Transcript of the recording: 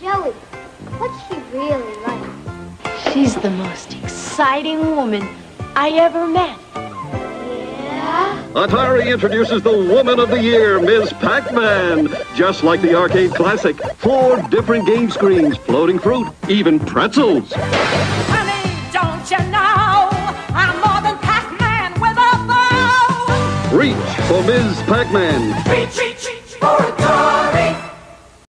Joey, what's she really like? She's the most exciting woman I ever met. Yeah? Atari introduces the Woman of the Year, Ms. Pac-Man. Just like the arcade classic, four different game screens, floating fruit, even pretzels. Honey, don't you know I'm more than Pac-Man with a bow? Reach for Ms. Pac-Man. Reach.